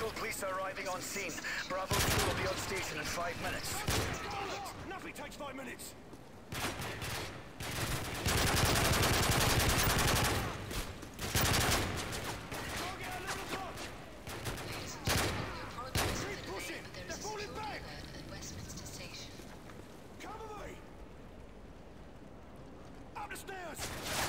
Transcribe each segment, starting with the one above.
Local police are arriving on scene. Bravo 2 will be on station in five minutes. Nothing takes five minutes. Just now!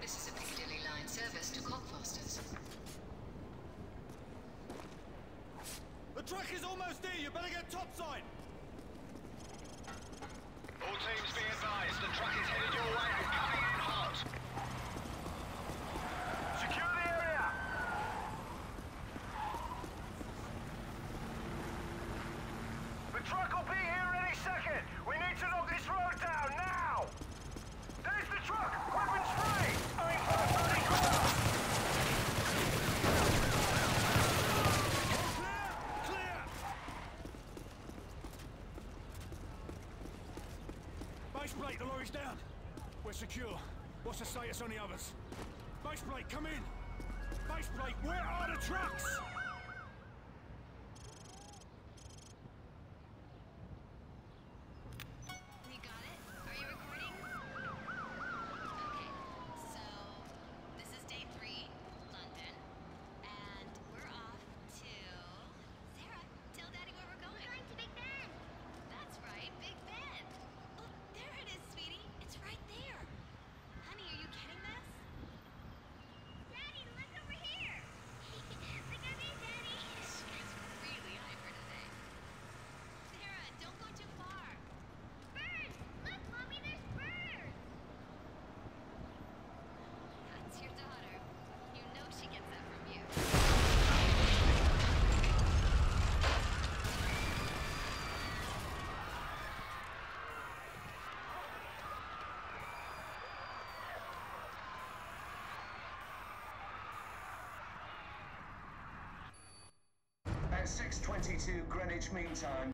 This is a Piccadilly line service to Cockfosters. The truck is almost here. You better get topside. All teams be advised. The truck is headed your way and coming in hot. Secure the area. The truck will be here any second. We need to knock this road down now. Base plate, the lorry's down. We're secure. What's the status on the others? Base plate, come in! Base plate, where are the trucks? At 6.22 Greenwich Mean Time,